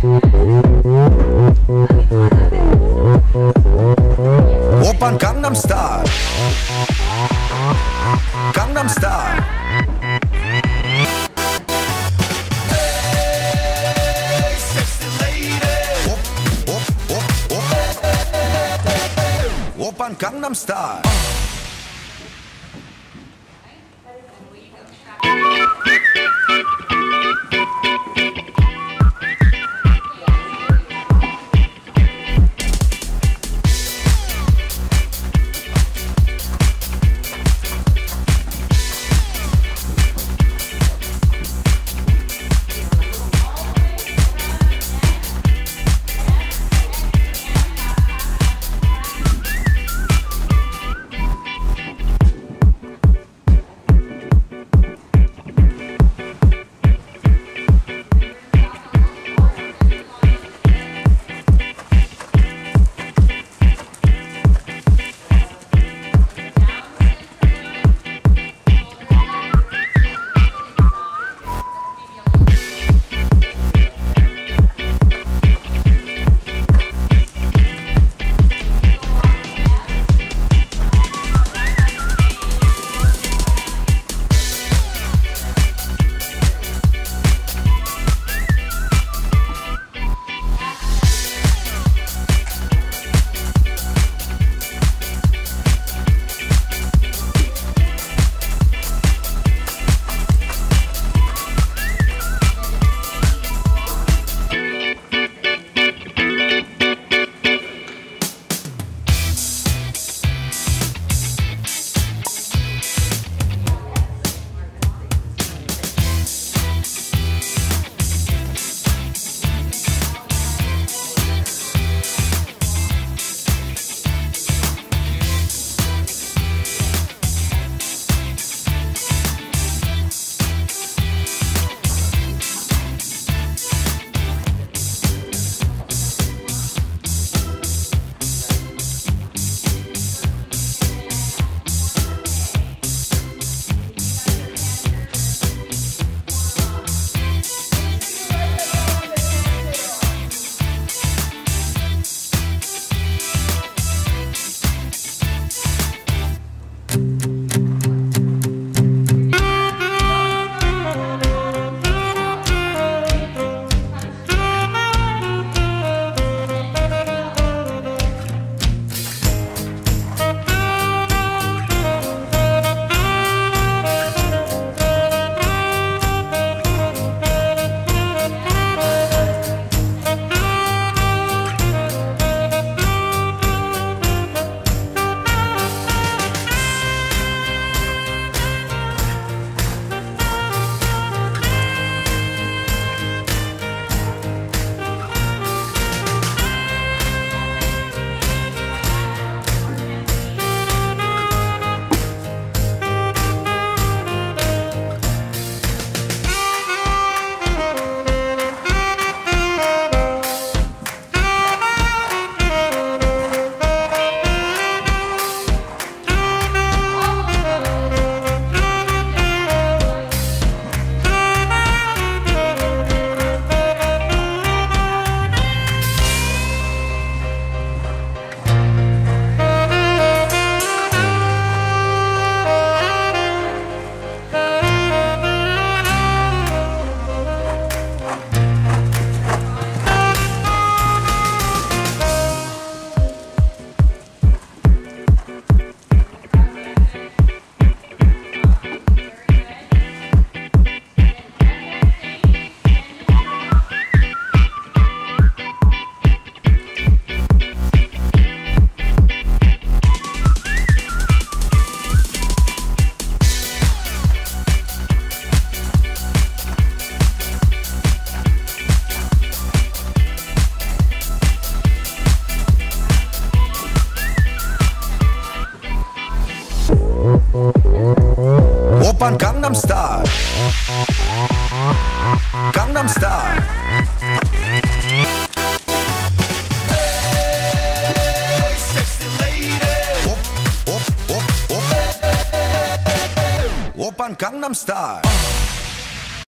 Oppan Gangnam Style. Gangnam Style. Hey, sexy lady. Op, op, op, op. Oppan Gangnam Style. Oppan Gangnam Style. Gangnam Style. Gangnam Style.